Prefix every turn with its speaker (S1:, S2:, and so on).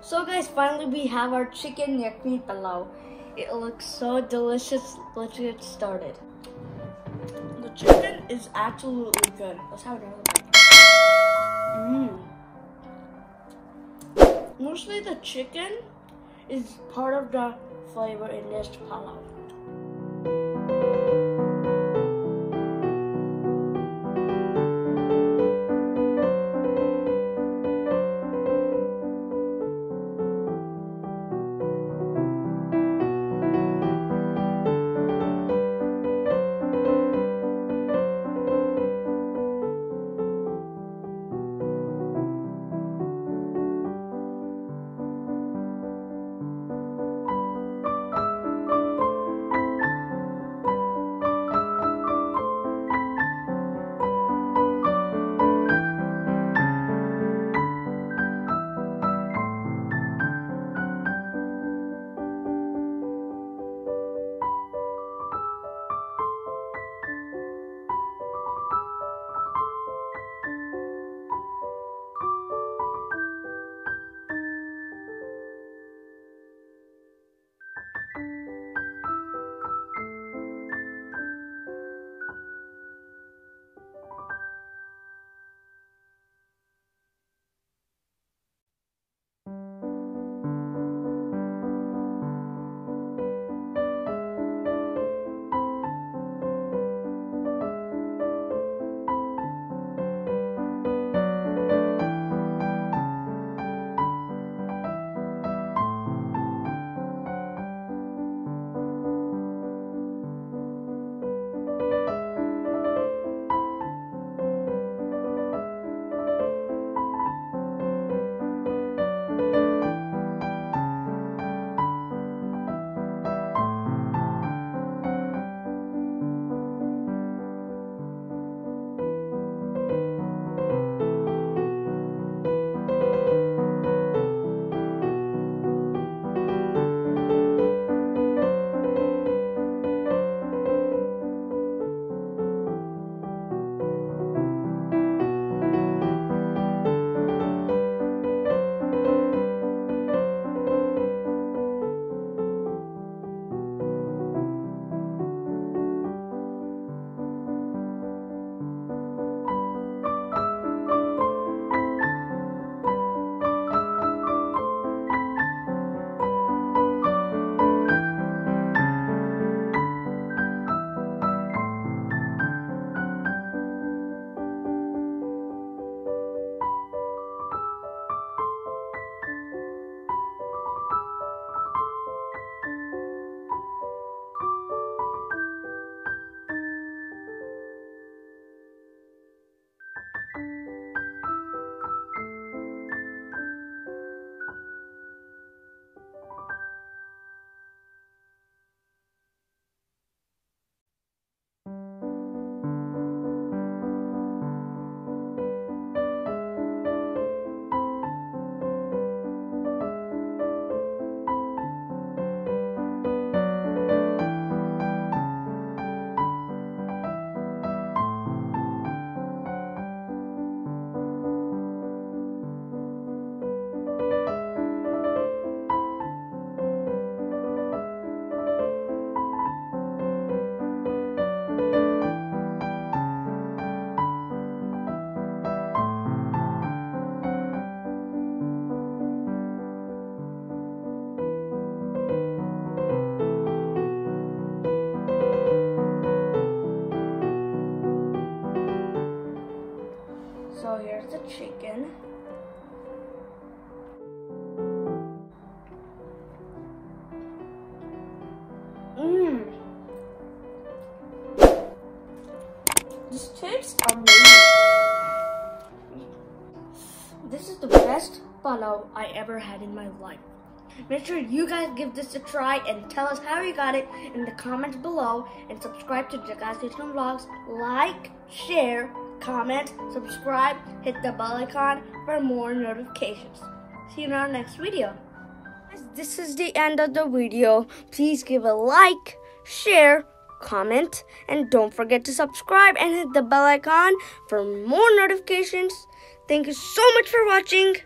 S1: So guys, finally we have our chicken yakhni pulao. It looks so delicious. Let's get started. The chicken is absolutely good. Let's have another. Mmm. Mostly the chicken is part of the flavor in this pulao. So here's the chicken. Mmm. This tastes amazing. This is the best pulao I ever had in my life. Make sure you guys give this a try and tell us how you got it in the comments below and subscribe to Jaga's Kitchen Vlogs. Like, share, comment, subscribe, hit the bell icon for more notifications. See you in our next video. This is the end of the video. Please give a like, share, comment, and don't forget to subscribe and hit the bell icon for more notifications. Thank you so much for watching.